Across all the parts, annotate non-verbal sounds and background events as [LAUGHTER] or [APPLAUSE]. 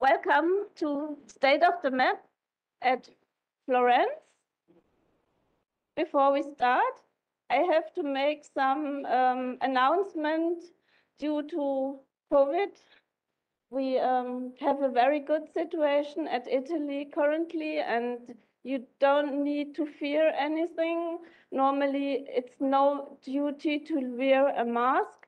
Welcome to State of the Map at Florence. Before we start, I have to make some um, announcement due to COVID. We um, have a very good situation at Italy currently and you don't need to fear anything. Normally it's no duty to wear a mask,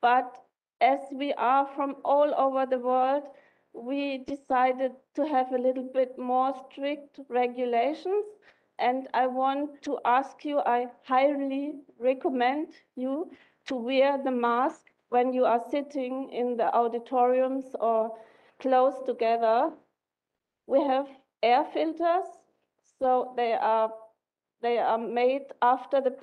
but as we are from all over the world, we decided to have a little bit more strict regulations. And I want to ask you, I highly recommend you to wear the mask when you are sitting in the auditoriums or close together. We have air filters, so they are they are made after the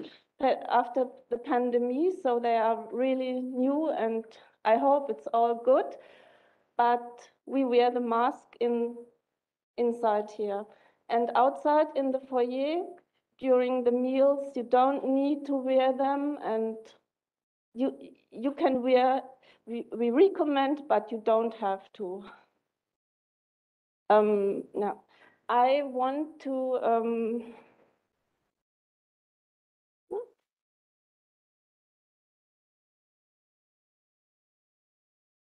after the pandemic, so they are really new and I hope it's all good. But we wear the mask in inside here. And outside in the foyer, during the meals, you don't need to wear them and you you can wear, we, we recommend, but you don't have to. Um, now, I want to um,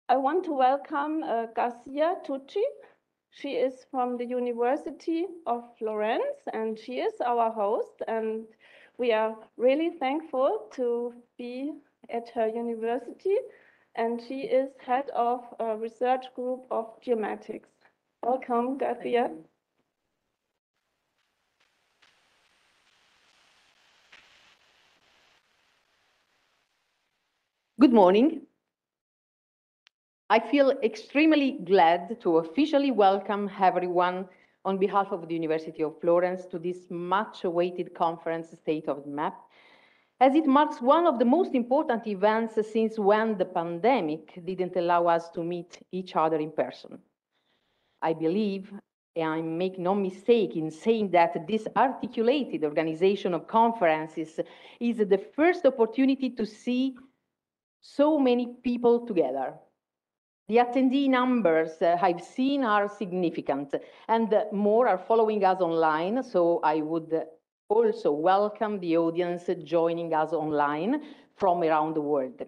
I want to welcome uh, Grazia Tucci. She is from the University of Florence and she is our host and we are really thankful to be at her university and she is head of a research group of geomatics. Welcome, Grazia. Good morning. I feel extremely glad to officially welcome everyone on behalf of the University of Florence to this much awaited conference, State of the Map, as it marks one of the most important events since when the pandemic didn't allow us to meet each other in person. I believe, and I make no mistake in saying that this articulated organization of conferences is the first opportunity to see so many people together the attendee numbers uh, I've seen are significant and more are following us online. So I would also welcome the audience joining us online from around the world.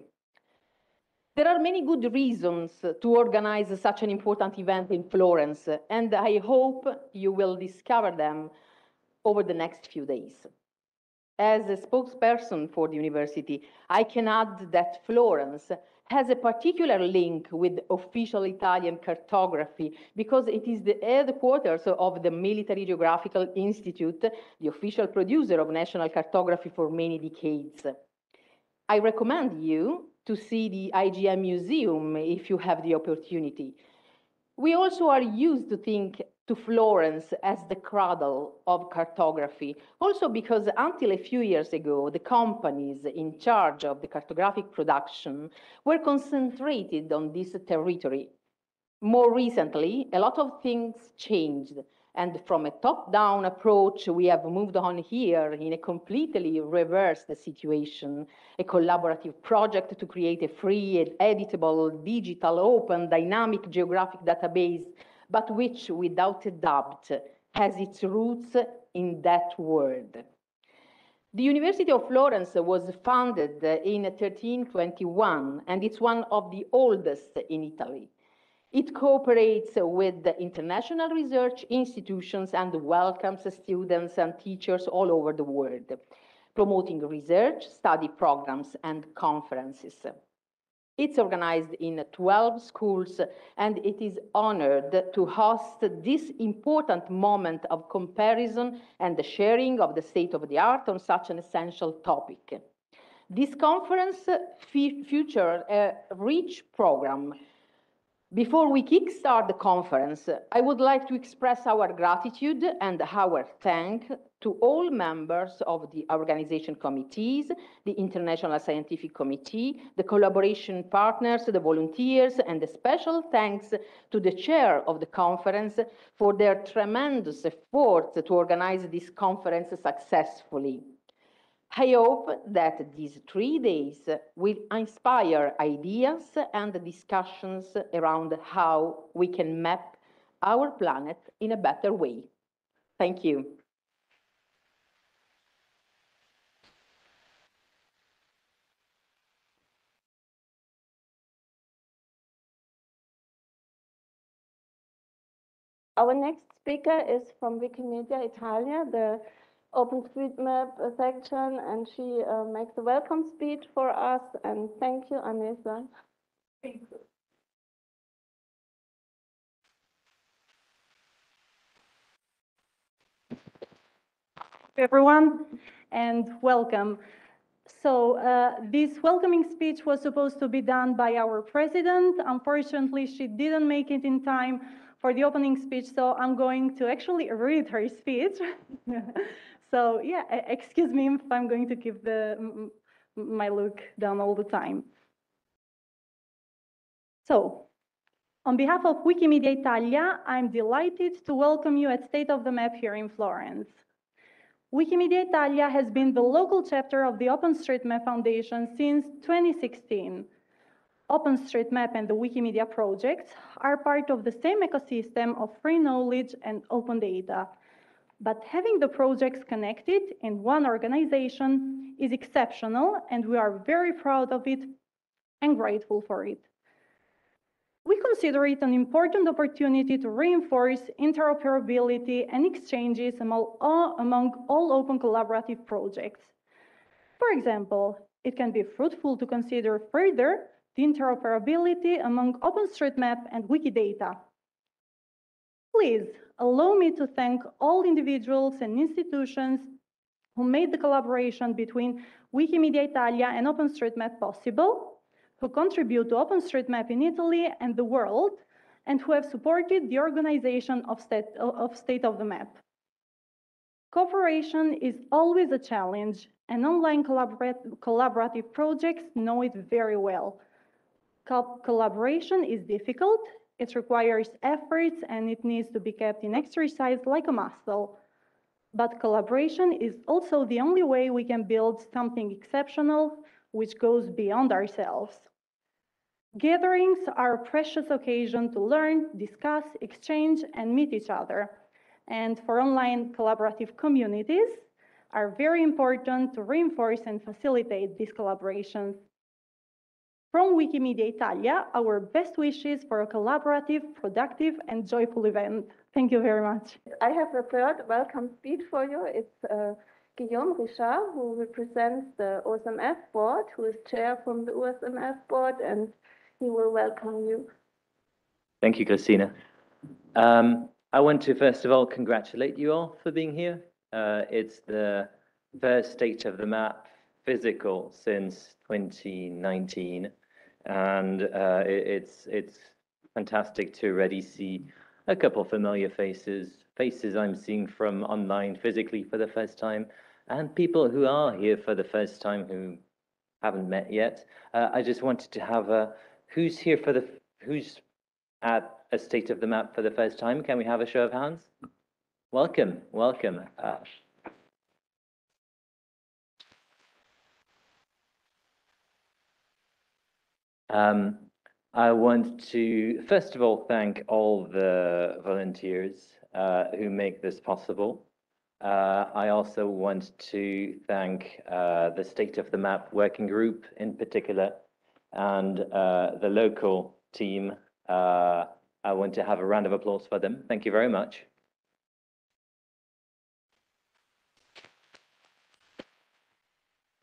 There are many good reasons to organize such an important event in Florence, and I hope you will discover them over the next few days. As a spokesperson for the university, I can add that Florence has a particular link with official Italian cartography because it is the headquarters of the Military Geographical Institute, the official producer of national cartography for many decades. I recommend you to see the IGM Museum if you have the opportunity. We also are used to think to Florence as the cradle of cartography, also because until a few years ago, the companies in charge of the cartographic production were concentrated on this territory. More recently, a lot of things changed, and from a top-down approach, we have moved on here in a completely reversed situation, a collaborative project to create a free, editable, digital, open, dynamic geographic database but which, without a doubt, has its roots in that world. The University of Florence was founded in 1321, and it's one of the oldest in Italy. It cooperates with international research institutions and welcomes students and teachers all over the world, promoting research, study programs, and conferences. It's organized in 12 schools and it is honored to host this important moment of comparison and the sharing of the state of the art on such an essential topic. This conference features a uh, rich program before we kickstart the conference, I would like to express our gratitude and our thanks to all members of the organization committees, the International Scientific Committee, the collaboration partners, the volunteers, and a special thanks to the chair of the conference for their tremendous efforts to organize this conference successfully. I hope that these three days will inspire ideas and discussions around how we can map our planet in a better way. Thank you. Our next speaker is from Wikimedia Italia, the OpenStreetMap section, and she uh, makes a welcome speech for us. And thank you, Anissa. Thank you. everyone, and welcome. So uh, this welcoming speech was supposed to be done by our president. Unfortunately, she didn't make it in time for the opening speech, so I'm going to actually read her speech. [LAUGHS] so yeah, excuse me if I'm going to keep the, my look down all the time. So, on behalf of Wikimedia Italia, I'm delighted to welcome you at State of the Map here in Florence. Wikimedia Italia has been the local chapter of the OpenStreetMap Foundation since 2016. OpenStreetMap and the Wikimedia projects are part of the same ecosystem of free knowledge and open data. But having the projects connected in one organization is exceptional, and we are very proud of it and grateful for it. We consider it an important opportunity to reinforce interoperability and exchanges among all, among all open collaborative projects. For example, it can be fruitful to consider further the interoperability among OpenStreetMap and Wikidata. Please allow me to thank all individuals and institutions who made the collaboration between Wikimedia Italia and OpenStreetMap possible, who contribute to OpenStreetMap in Italy and the world, and who have supported the organization of State of, state of the Map. Cooperation is always a challenge, and online collaborative projects know it very well. Co collaboration is difficult, it requires efforts, and it needs to be kept in exercise like a muscle. But collaboration is also the only way we can build something exceptional which goes beyond ourselves. Gatherings are a precious occasion to learn, discuss, exchange, and meet each other. And for online collaborative communities are very important to reinforce and facilitate these collaborations. From Wikimedia Italia, our best wishes for a collaborative, productive, and joyful event. Thank you very much. I have a third welcome speech for you. It's uh, Guillaume Rischard, who represents the OSMF board, who is chair from the OSMF board, and he will welcome you. Thank you, Christina. Um, I want to first of all congratulate you all for being here. Uh, it's the first state of the map physical since 2019, and uh, it, it's it's fantastic to already see a couple familiar faces, faces I'm seeing from online physically for the first time, and people who are here for the first time who haven't met yet. Uh, I just wanted to have a who's here for the who's at a state of the map for the first time? Can we have a show of hands? Welcome, welcome. Uh, um, I want to, first of all, thank all the volunteers uh, who make this possible. Uh, I also want to thank uh, the State of the Map Working Group in particular and uh, the local team. Uh, I want to have a round of applause for them. Thank you very much.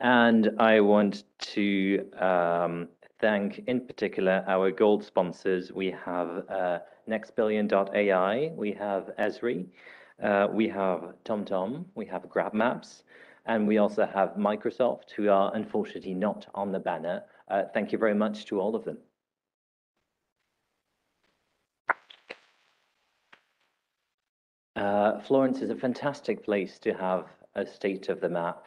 And I want to um, thank in particular our gold sponsors. We have uh, nextbillion.ai, we have Esri, uh, we have TomTom, we have GrabMaps, and we also have Microsoft, who are unfortunately not on the banner. Uh, thank you very much to all of them. Uh, Florence is a fantastic place to have a state of the map.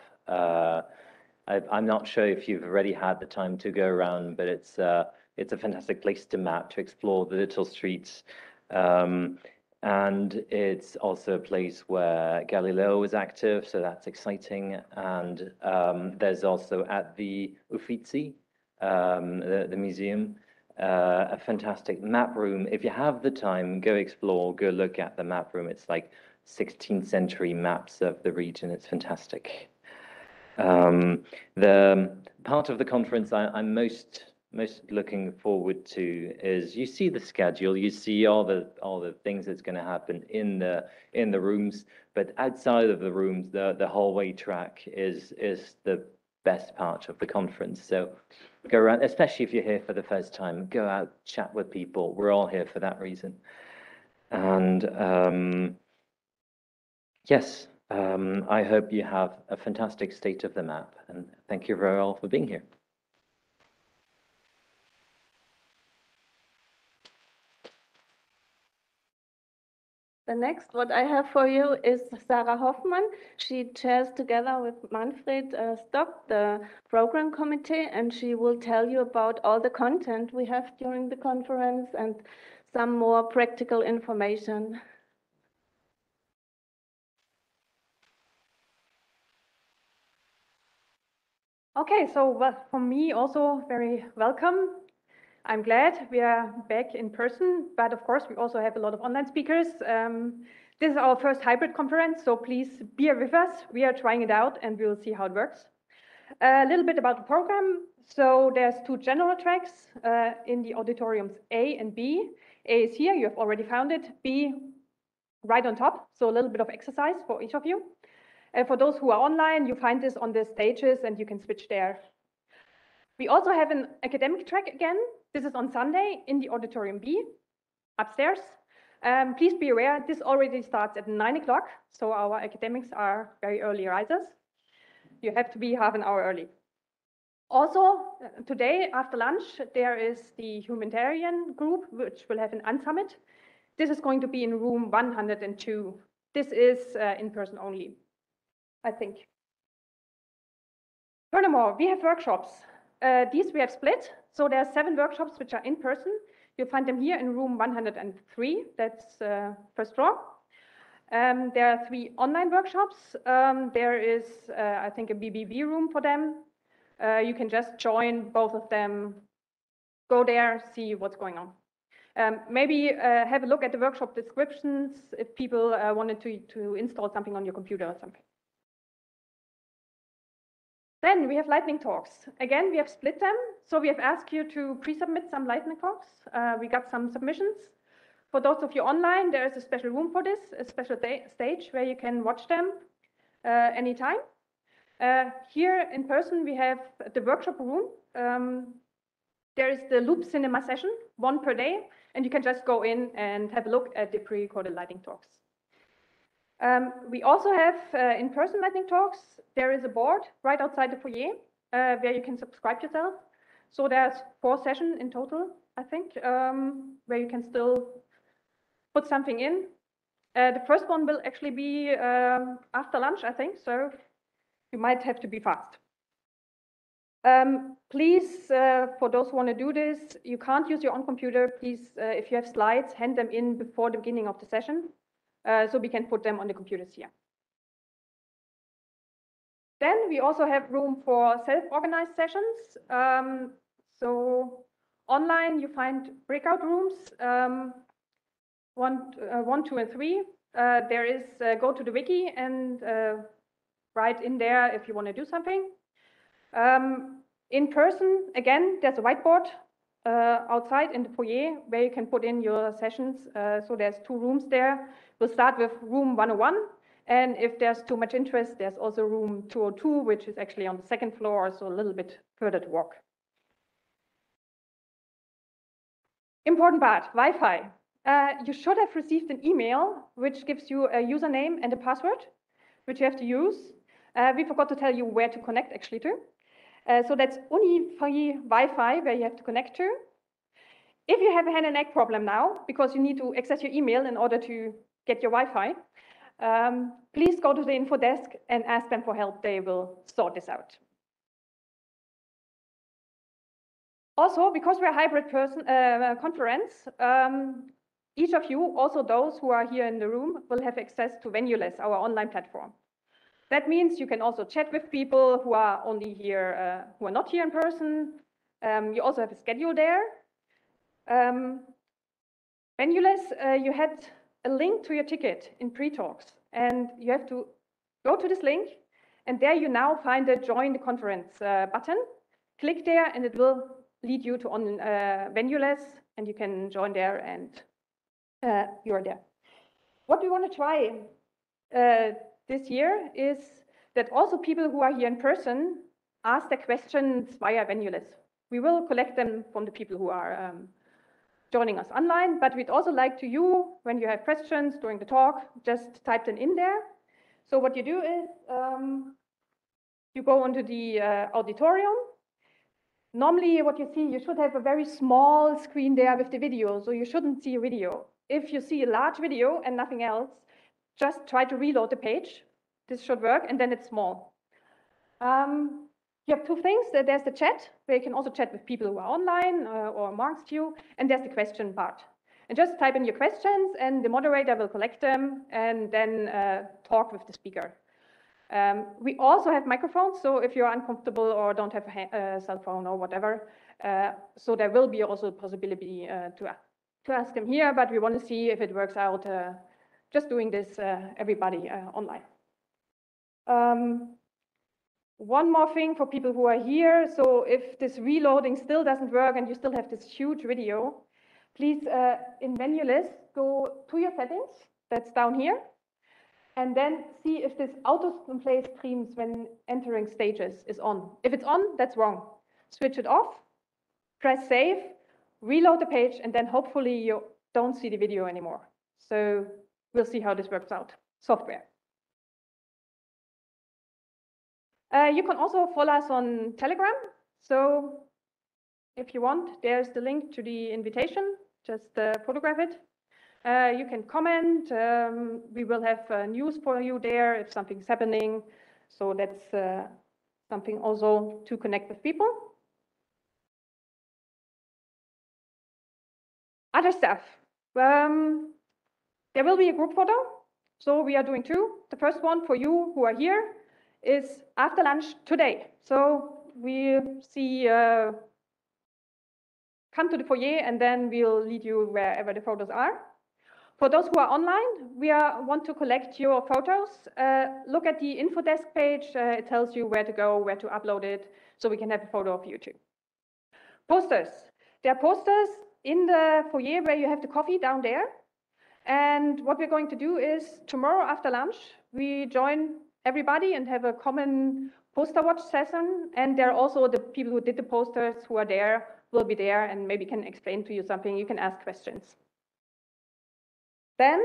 I, am not sure if you've already had the time to go around, but it's uh, it's a fantastic place to map, to explore the little streets. Um, and it's also a place where Galileo is active, so that's exciting. And um, there's also at the Uffizi, um, the, the, museum, uh, a fantastic map room. If you have the time, go explore, go look at the map room. It's like 16th century maps of the region. It's fantastic. Um, the part of the conference I, I'm most most looking forward to is you see the schedule, you see all the all the things that's going to happen in the in the rooms, but outside of the rooms, the the hallway track is is the best part of the conference. So go around, especially if you're here for the first time, go out, chat with people. We're all here for that reason. And um, yes, um, I hope you have a fantastic state of the map. And thank you very all for being here. The next, what I have for you is Sarah Hoffmann. She chairs together with Manfred uh, Stock the program committee, and she will tell you about all the content we have during the conference and some more practical information. Okay, so well, for me also very welcome. I'm glad we are back in person, but of course we also have a lot of online speakers. Um, this is our first hybrid conference, so please bear with us. We are trying it out and we'll see how it works. A little bit about the program. So there's two general tracks uh, in the auditoriums A and B. A is here, you have already found it. B right on top, so a little bit of exercise for each of you. And for those who are online, you find this on the stages and you can switch there. We also have an academic track again. This is on Sunday in the auditorium B upstairs. Um, please be aware, this already starts at nine o'clock. So our academics are very early risers. You have to be half an hour early. Also, uh, today after lunch, there is the humanitarian group, which will have an unsummit. This is going to be in room 102. This is uh, in person only. I think. Furthermore, we have workshops. Uh, these we have split. So there are seven workshops which are in person. You'll find them here in room 103. That's uh, first floor. Um, there are three online workshops. Um, there is, uh, I think, a BBB room for them. Uh, you can just join both of them, go there, see what's going on. Um, maybe uh, have a look at the workshop descriptions if people uh, wanted to, to install something on your computer or something. Then we have lightning talks. Again, we have split them. So we have asked you to pre-submit some lightning talks. Uh, we got some submissions. For those of you online, there is a special room for this, a special stage where you can watch them uh, anytime. Uh, here in person, we have the workshop room. Um, there is the loop cinema session, one per day, and you can just go in and have a look at the pre-recorded lightning talks. Um, we also have uh, in-person lightning talks. There is a board right outside the foyer uh, where you can subscribe yourself. So there's four sessions in total, I think, um, where you can still put something in. Uh, the first one will actually be um, after lunch, I think, so you might have to be fast. Um, please, uh, for those who want to do this, you can't use your own computer. Please, uh, if you have slides, hand them in before the beginning of the session so we can put them on the computers here. Then we also have room for self-organized sessions. Um, so online, you find breakout rooms, um, one, uh, one, two, and three. Uh, there is uh, go to the wiki and uh, write in there if you want to do something. Um, in person, again, there's a whiteboard uh, outside in the foyer where you can put in your sessions. Uh, so there's two rooms there. We'll start with room 101. And if there's too much interest, there's also room 202, which is actually on the second floor, so a little bit further to walk. Important part, Wi-Fi. Uh, you should have received an email which gives you a username and a password, which you have to use. Uh, we forgot to tell you where to connect actually to. Uh, so that's only free Wi-Fi where you have to connect to. If you have a hand and neck problem now, because you need to access your email in order to get your Wi-Fi, um, please go to the info desk and ask them for help. They will sort this out. Also, because we're a hybrid person uh, conference, um, each of you, also those who are here in the room, will have access to Venueless, our online platform. That means you can also chat with people who are only here, uh, who are not here in person. Um, you also have a schedule there. Um, Venueless, uh, you had a link to your ticket in pre-talks, and you have to go to this link, and there you now find the join the conference uh, button. Click there, and it will lead you to on uh, Venueless, and you can join there, and uh, you're there. What we want to try uh, this year is that also people who are here in person ask their questions via Venueless. We will collect them from the people who are um, joining us online, but we'd also like to you, when you have questions during the talk, just type them in there. So what you do is um, you go into the uh, auditorium. Normally what you see, you should have a very small screen there with the video, so you shouldn't see a video. If you see a large video and nothing else, just try to reload the page. This should work, and then it's small. Um, you have two things. There's the chat, where you can also chat with people who are online uh, or amongst you, and there's the question part. And just type in your questions, and the moderator will collect them and then uh, talk with the speaker. Um, we also have microphones, so if you're uncomfortable or don't have a uh, cell phone or whatever, uh, so there will be also a possibility uh, to, to ask them here, but we want to see if it works out uh, just doing this everybody online. Um, one more thing for people who are here. So if this reloading still doesn't work and you still have this huge video, please uh, in Venueless go to your settings, that's down here, and then see if this auto-play streams when entering stages is on. If it's on, that's wrong. Switch it off, press save, reload the page, and then hopefully you don't see the video anymore. So we'll see how this works out. Software. Uh, you can also follow us on Telegram. So if you want, there's the link to the invitation. Just uh, photograph it. Uh, you can comment. Um, we will have uh, news for you there if something's happening. So that's uh, something also to connect with people. Other stuff. Um, there will be a group photo. So we are doing two. The first one for you who are here is after lunch today. So we see, uh, come to the foyer and then we'll lead you wherever the photos are. For those who are online, we are, want to collect your photos. Uh, look at the info desk page. Uh, it tells you where to go, where to upload it, so we can have a photo of you too. Posters. There are posters in the foyer where you have the coffee down there. And what we're going to do is tomorrow after lunch, we join everybody and have a common poster watch session. And there are also the people who did the posters who are there, will be there and maybe can explain to you something. You can ask questions. Then,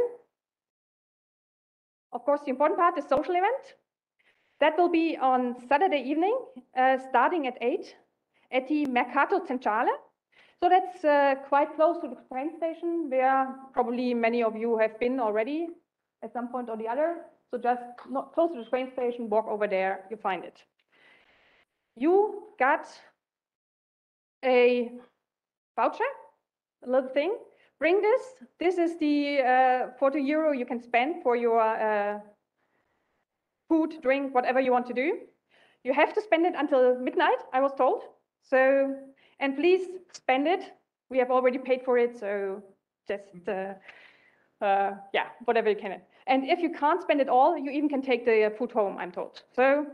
of course, the important part, the social event. That will be on Saturday evening, uh, starting at 8 at the Mercato Centrale. So that's uh, quite close to the train station where probably many of you have been already at some point or the other. So just not close to the train station, walk over there, you find it. You got a voucher, a little thing. Bring this. This is the uh, 40 euro you can spend for your uh, food, drink, whatever you want to do. You have to spend it until midnight, I was told. So, and please spend it. We have already paid for it, so just, uh, uh yeah, whatever you can. And if you can't spend it all, you even can take the food home, I'm told. So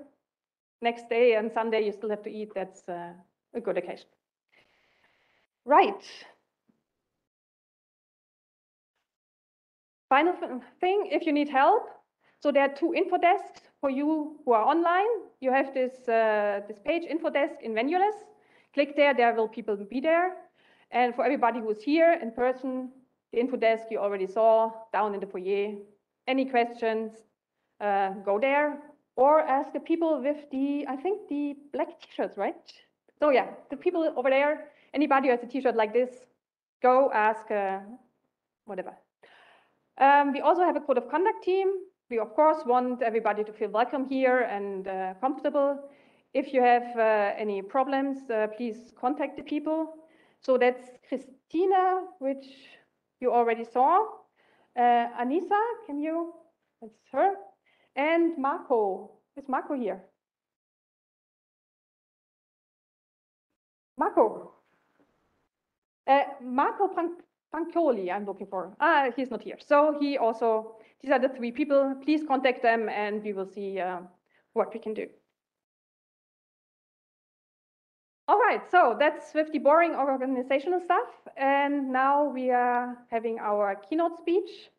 next day and Sunday, you still have to eat. That's uh, a good occasion. Right. Final thing, if you need help, so there are two info desks for you who are online. You have this, uh, this page, info desk in Venueless. Click there, there will people be there. And for everybody who's here in person, the info desk you already saw down in the foyer, any questions, uh, go there or ask the people with the, I think the black t-shirts, right? So yeah, the people over there, anybody who has a t-shirt like this, go ask uh, whatever. Um, we also have a code of conduct team. We of course want everybody to feel welcome here and uh, comfortable. If you have uh, any problems, uh, please contact the people. So that's Christina, which you already saw. Uh, Anissa, can you? That's her. And Marco. Is Marco here? Marco. Uh, Marco Pan- Pancoli, I'm looking for. Ah, he's not here. So he also, these are the three people. Please contact them and we will see uh, what we can do. All right, so that's with the boring organizational stuff. And now we are having our keynote speech.